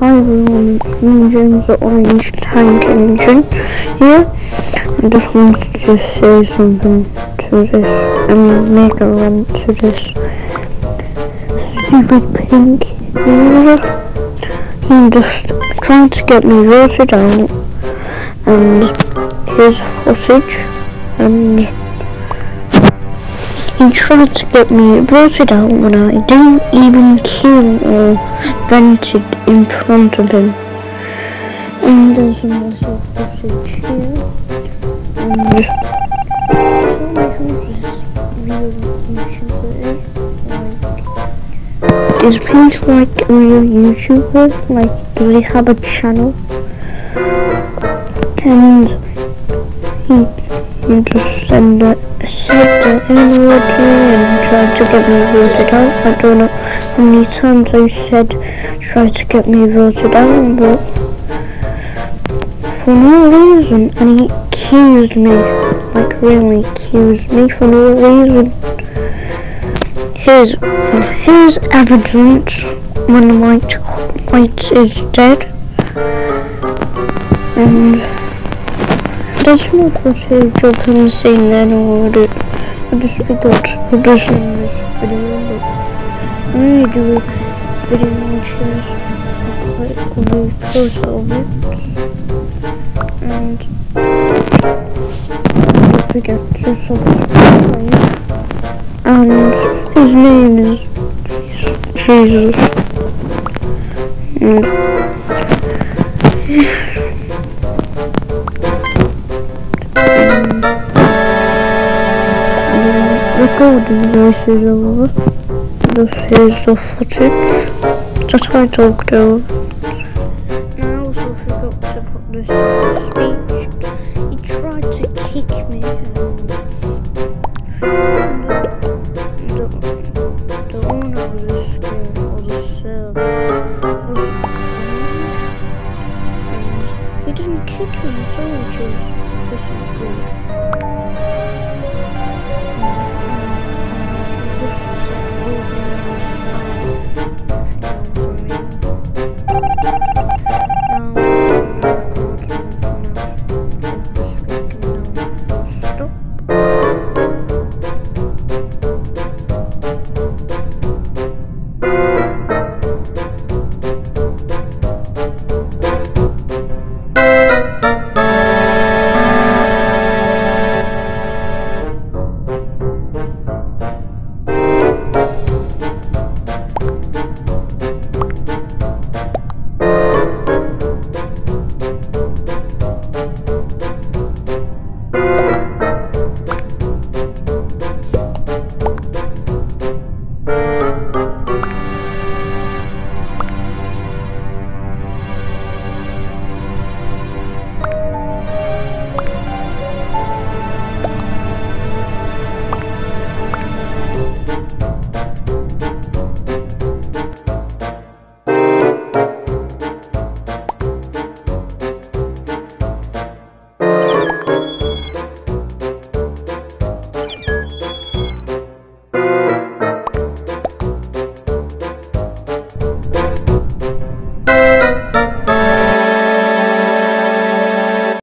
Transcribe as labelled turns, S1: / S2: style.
S1: Hi everyone, I'm James the Orange Tank Engine here. I just wanted to say something to this and make a rant to this stupid pink here. He just tried to get me voted out and his footage and he tried to get me voted out when I didn't even kill or vented in front of him. And there's a massive footage here. And is. Pink like a real YouTuber? Like, do they have a channel? And he, he just send it said the N word to and tried to get me voted out. I don't know how many times I said tried to get me voted out, but for no reason, and he accused me, like really accused me for no reason. Here's, here's evidence when White, White is dead, and would it I just forgot to put this in this video but I'm gonna do a video which is quite a very close of it and don't forget to subscribe and his name is Jesus and recording voices over. This is the footage that I talked over. And I also forgot to put this in the speech. He tried to kick me the, the, the the he didn't kick me at all which is just not good.